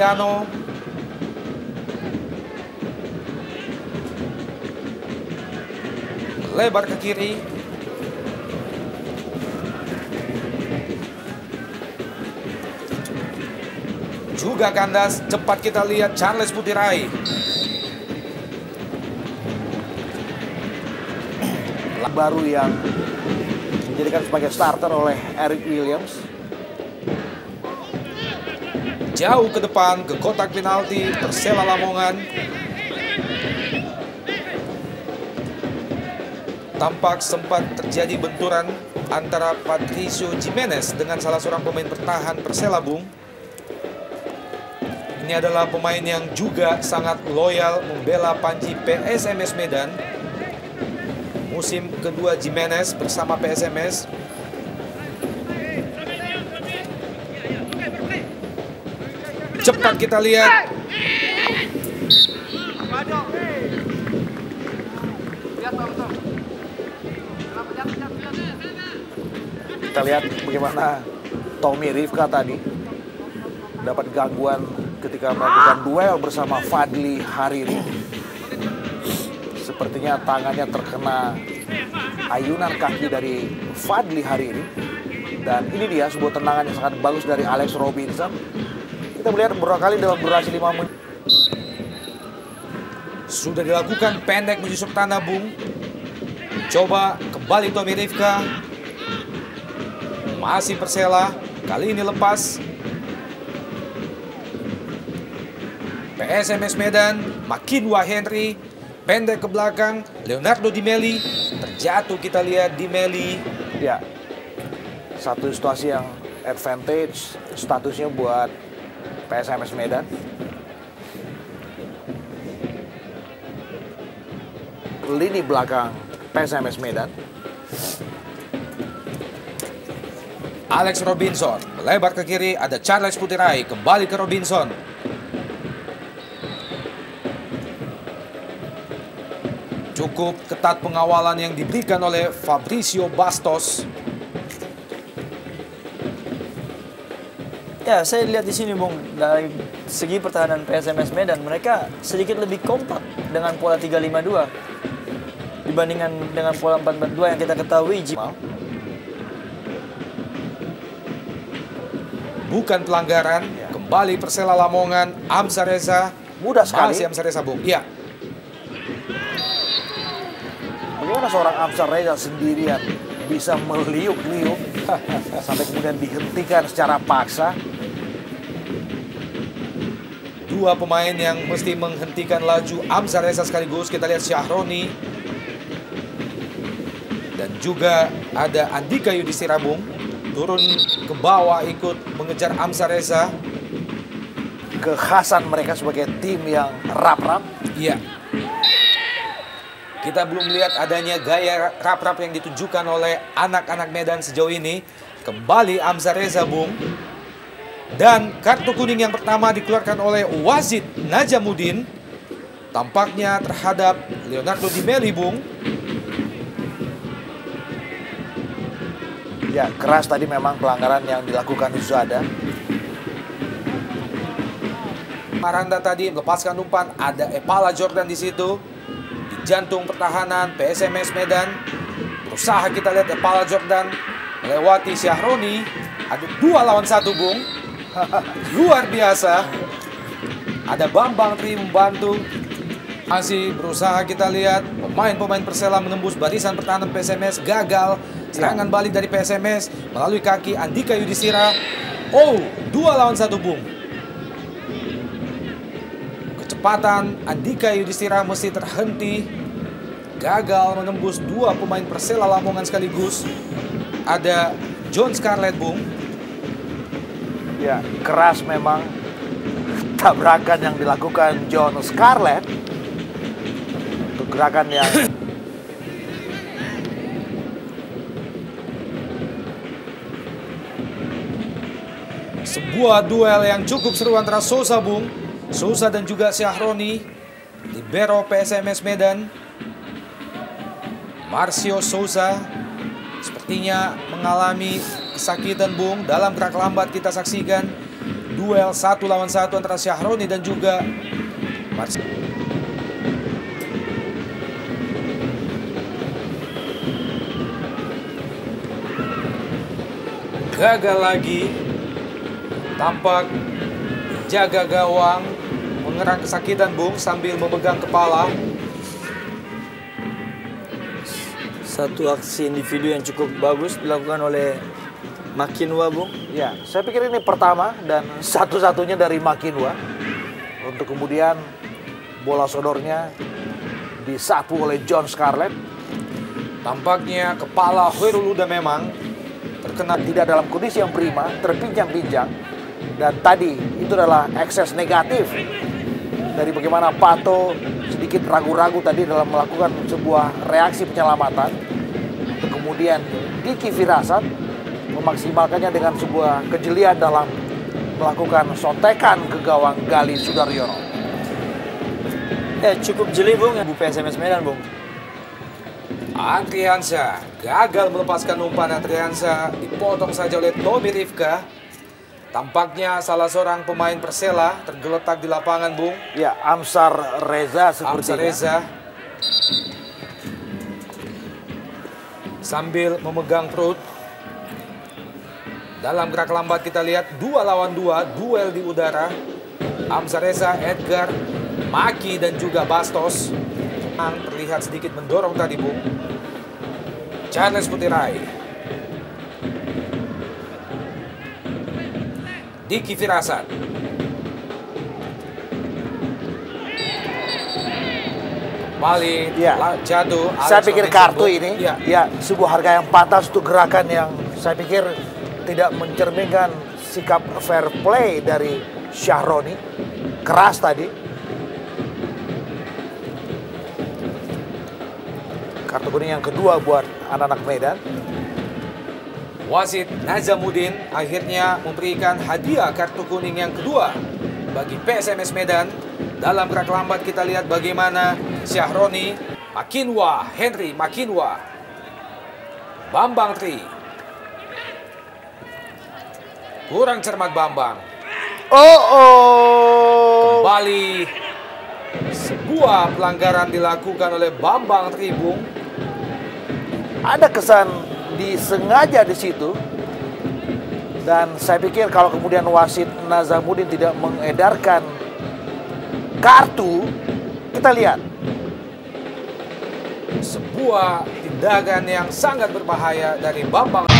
Cristiano. Lebar ke kiri. Juga kandas, cepat kita lihat Charles Putirai. baru yang dijadikan sebagai starter oleh Eric Williams. Jauh ke depan ke kotak penalti Persela Lamongan. Tampak sempat terjadi benturan antara Patricio Jimenez dengan salah seorang pemain bertahan Persela Bung. Ini adalah pemain yang juga sangat loyal membela Panji PSMS Medan musim kedua Jimenez bersama PSMS. Cepat kita lihat. Kita lihat bagaimana Tommy Rifka tadi dapat gangguan ketika melakukan duel bersama Fadli Hariri. Sepertinya tangannya terkena ayunan kaki dari Fadli hari ini. Dan ini dia sebuah tendangan yang sangat bagus dari Alex Robinson. Kita melihat beberapa kali dalam durasi 5 menit. Sudah dilakukan pendek menyusup tanah bung. Coba kembali Tommy Rifka. Masih Persela. Kali ini lepas. PSMS Medan, Makinwa Henry, pendek ke belakang, Leonardo Di Meli, terjatuh kita lihat Di Meli. Ya, satu situasi yang advantage statusnya buat PSMS Medan. Lini belakang PSMS Medan. Alex Robinson melebar ke kiri, ada Charles Putirai kembali ke Robinson. Cukup ketat pengawalan yang diberikan oleh Fabricio Bastos. Ya, saya lihat di sini, Bung, dari segi pertahanan PSMS Medan, mereka sedikit lebih kompak dengan pola 352 dibandingkan dengan pola 442 yang kita ketahui. Bukan pelanggaran, kembali Persela Lamongan, Amsa Reza. Mudah sekali. Masih Amsa Reza, Bung. Iya. Bagaimana seorang Amsar Reza sendirian bisa meliuk-liuk sampai kemudian dihentikan secara paksa? Dua pemain yang mesti menghentikan laju Amsa Reza sekaligus. Kita lihat Syahroni. Dan juga ada Andika Yudhistira Bung. Turun ke bawah ikut mengejar Amsa Reza. Kekhasan mereka sebagai tim yang rap-rap. Iya. Kita belum lihat adanya gaya rap-rap yang ditunjukkan oleh anak-anak Medan sejauh ini. Kembali Amza Reza Bung. Dan kartu kuning yang pertama dikeluarkan oleh Wazid Najamuddin. Tampaknya terhadap Leonardo Di Meli Bung. Ya, keras tadi memang pelanggaran yang dilakukan Zuzada. Maranda tadi melepaskan umpan, ada Epala Jordan di situ jantung pertahanan PSMS Medan. Berusaha kita lihat Epala Jordan melewati Syahroni. Ada dua lawan satu, Bung. Luar biasa. Ada Bambang Tri membantu. Masih berusaha kita lihat pemain-pemain Persela menembus barisan pertahanan PSMS gagal. Serangan balik dari PSMS melalui kaki Andika Yudhistira. Oh, dua lawan satu, Bung kecepatan Andika Yudhistira mesti terhenti. Gagal menembus dua pemain Persela Lamongan sekaligus. Ada John Scarlett Bung. Ya, keras memang tabrakan yang dilakukan John Scarlett. Untuk gerakan yang Sebuah duel yang cukup seru antara Sosa Bung Sousa dan juga Syahroni Libero PSMS Medan Marcio Sousa Sepertinya mengalami kesakitan Bung Dalam gerak lambat kita saksikan duel satu lawan satu antara Syahroni dan juga Mars. Gagal lagi. Tampak jaga gawang mengerang kesakitan Bung sambil memegang kepala. Satu aksi individu yang cukup bagus dilakukan oleh Makinwa, Bung. Ya, saya pikir ini pertama dan satu-satunya dari Makinwa untuk kemudian bola sodornya disapu oleh John Scarlett. Tampaknya kepala Hoirul Huda memang terkena tidak dalam kondisi yang prima, terpinjang-pinjang dan tadi itu adalah ekses negatif dari bagaimana Pato sedikit ragu-ragu tadi dalam melakukan sebuah reaksi penyelamatan. Kemudian Diki Firasat memaksimalkannya dengan sebuah kejelian dalam melakukan sontekan ke gawang Gali Sudaryono. Eh, cukup jeli, Bung, ya, Bu PSMS Medan, Bung. Andriansa gagal melepaskan umpan Andriansa dipotong saja oleh Tommy Rifka. Tampaknya salah seorang pemain Persela tergeletak di lapangan, Bung. Ya, Amsar Reza sepertinya. Amsa Reza sambil memegang perut. Dalam gerak lambat kita lihat dua lawan dua, duel di udara. Amsa Reza, Edgar, Maki dan juga Bastos. Yang terlihat sedikit mendorong tadi, Bung. Charles Putirai. Diki Firasat. Kembali Ya. jatuh. Saya pikir kartu ini Ya. ya sebuah harga yang pantas untuk gerakan yang saya pikir tidak mencerminkan sikap fair play dari Syahroni. Keras tadi. Kartu kuning yang kedua buat anak-anak Medan. Wasit Nazamuddin akhirnya memberikan hadiah kartu kuning yang kedua bagi PSMS Medan. Dalam gerak lambat kita lihat bagaimana Syahroni, Makinwa, Henry Makinwa, Bambang Tri. Kurang cermat Bambang. Oh, oh. Kembali sebuah pelanggaran dilakukan oleh Bambang Tribung. Ada kesan disengaja di situ. Dan saya pikir kalau kemudian wasit Nazamuddin tidak mengedarkan kartu, kita lihat Sebuah tindakan yang sangat berbahaya dari Bambang.